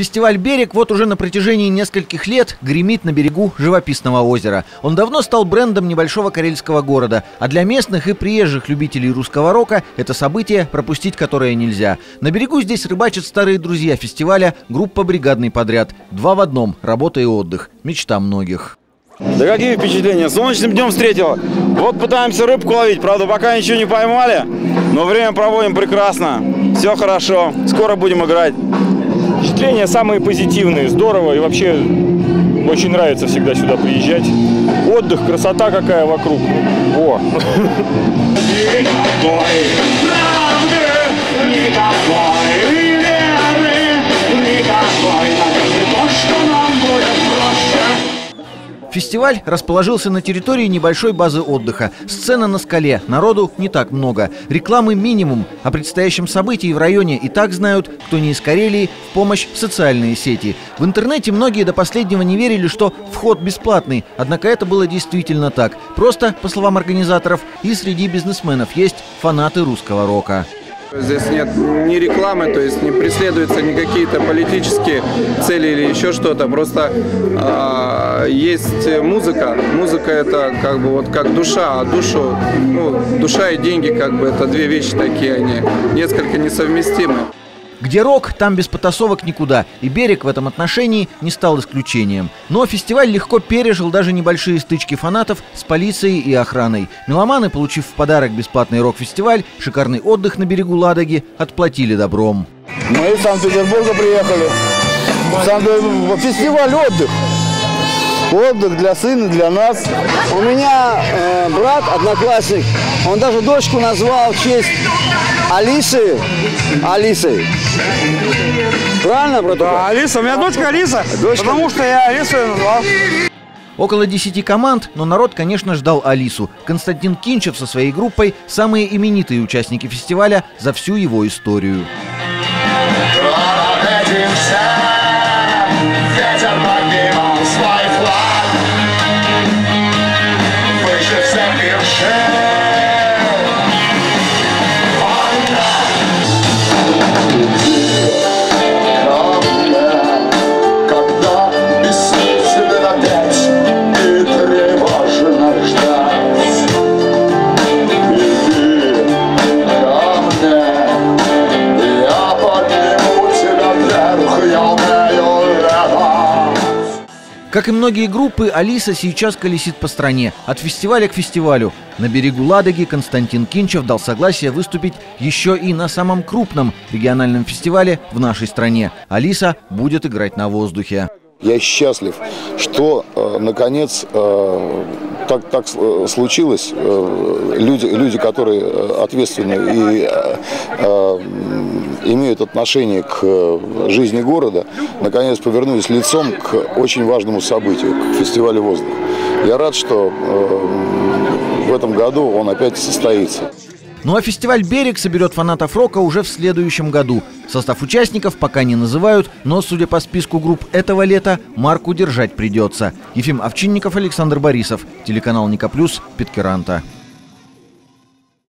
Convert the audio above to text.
Фестиваль «Берег» вот уже на протяжении нескольких лет гремит на берегу живописного озера. Он давно стал брендом небольшого карельского города, а для местных и приезжих любителей русского рока это событие, пропустить которое нельзя. На берегу здесь рыбачат старые друзья фестиваля, группа «Бригадный подряд». Два в одном – работа и отдых. Мечта многих. Да какие впечатления? Солнечным днем встретила. Вот пытаемся рыбку ловить, правда, пока ничего не поймали, но время проводим прекрасно. Все хорошо, скоро будем играть. Впечатления самые позитивные, здорово и вообще очень нравится всегда сюда приезжать. Отдых, красота какая вокруг. О! Фестиваль расположился на территории небольшой базы отдыха. Сцена на скале, народу не так много. Рекламы минимум. О предстоящем событии в районе и так знают, кто не из Карелии, в помощь в социальные сети. В интернете многие до последнего не верили, что вход бесплатный. Однако это было действительно так. Просто, по словам организаторов, и среди бизнесменов есть фанаты русского рока. Здесь нет ни рекламы, то есть не преследуются ни какие-то политические цели или еще что-то. Просто э, есть музыка. Музыка это как бы вот как душа, а душу, ну, душа и деньги как бы это две вещи такие, они несколько несовместимы. Где рок, там без потасовок никуда, и берег в этом отношении не стал исключением. Но фестиваль легко пережил даже небольшие стычки фанатов с полицией и охраной. Меломаны, получив в подарок бесплатный рок-фестиваль, шикарный отдых на берегу Ладоги, отплатили добром. Мы из Санкт-Петербурга приехали. Фестиваль отдых. Отдых для сына, для нас. У меня э, брат, одноклассник, он даже дочку назвал в честь Алисы. Алисы. Правильно, братуха? Да, Алиса. У меня дочка Алиса, дочка. потому что я Алису назвал. Около 10 команд, но народ, конечно, ждал Алису. Константин Кинчев со своей группой – самые именитые участники фестиваля за всю его историю. Как и многие группы, Алиса сейчас колесит по стране, от фестиваля к фестивалю. На берегу Ладоги Константин Кинчев дал согласие выступить еще и на самом крупном региональном фестивале в нашей стране. Алиса будет играть на воздухе. Я счастлив, что э, наконец э, так, так случилось. Э, люди, люди, которые ответственны и имеют отношение к жизни города, наконец повернулись лицом к очень важному событию, к фестивалю воздуха. Я рад, что в этом году он опять состоится. Ну а фестиваль «Берег» соберет фанатов рока уже в следующем году. Состав участников пока не называют, но, судя по списку групп этого лета, марку держать придется. Ефим Овчинников, Александр Борисов, телеканал «Ника Плюс», Питкеранта.